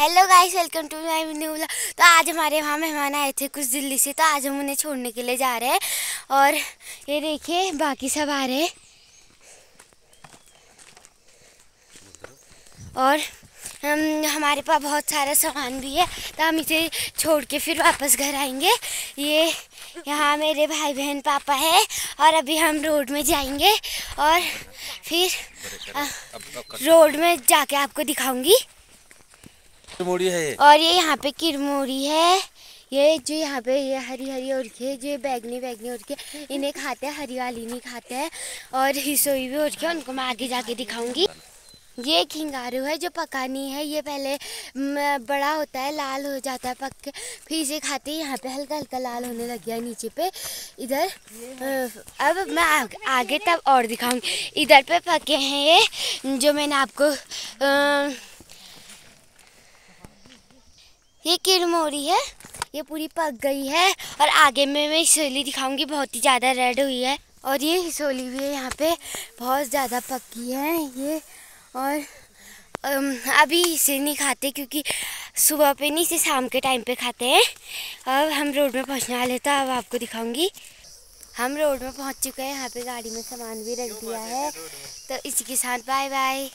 Hello guys welcome to my new vlog तो आज हमारे वहाँ मेहमान आए थे कुछ दिल्ली से तो आज हम उन्हें छोड़ने के लिए जा रहे हैं। और ये देखिए बाकी सब आ रहे हैं। और हम हमारे पास बहुत सारा सामान भी है तो हम इसे छोड़ के फिर वापस घर आएँगे। ये यहाँ मेरे भाई बहन पापा है और अभी हम रोड में जाएँगे। और फिर रोड में जाके आपको दिखाऊँगी। मोड़ी है। और ये यहाँ पे किरमोरी है। ये जो यहाँ पे ये हरी हरी और के जो बैगनी बैगनी और के इन्हें खाते हैं हरी वाली नहीं खाते हैं। और हिसोई भी और के उनको मैं आगे जाके दिखाऊँगी। ये खिंगारू है जो पकानी है। ये पहले बड़ा होता है लाल हो जाता है पक के। फिर इसे खाते हैं यहाँ पे हल्का हल्का लाल होने लग गया नीचे पे। इधर अब मैं आग, तब और दिखाऊँगी। इधर पे पके हैं ये जो मैंने आपको अ, ये किरमोरी है। ये पूरी पक गई है और आगे में मैं हिसोली दिखाऊँगी, बहुत ही ज़्यादा रेड हुई है। और ये हिसोली भी है, यहाँ पे बहुत ज़्यादा पकी है ये। और अभी इसे नहीं खाते क्योंकि सुबह पे नहीं, इसे शाम के टाइम पे खाते हैं। अब हम रोड में पहुँचने वाले तो अब आपको दिखाऊँगी। हम रोड में पहुँच चुके हैं, यहाँ पे गाड़ी में सामान भी रख दिया है। तो इसी के साथ बाय बाय